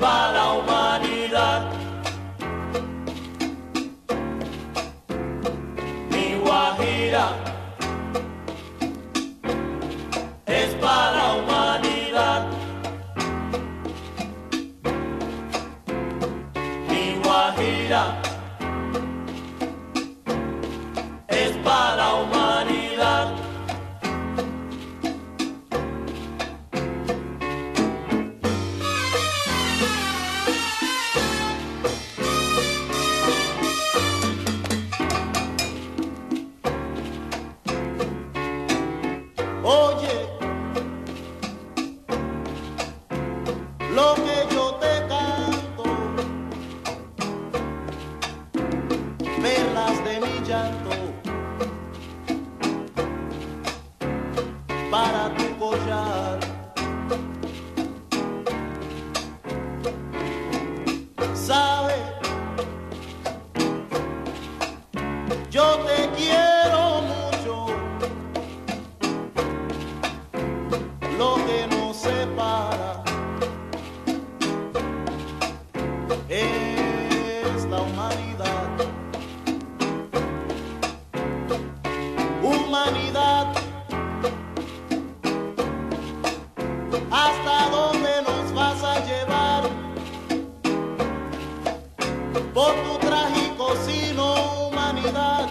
para la humanidad. Mi Guajira es para la humanidad. Mi Guajira Oye, lo que yo te canto, perlas de mi llanto, para tu collar. Sabe, yo te Por tu trágico sino humanidad.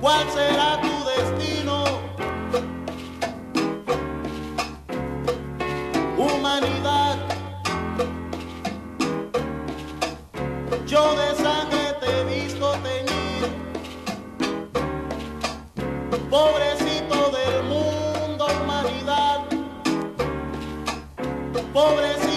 ¿Cuál será tu destino? humanidad. Yo de sangre te he visto teñir, pobrecito del mundo, humanidad, pobrecito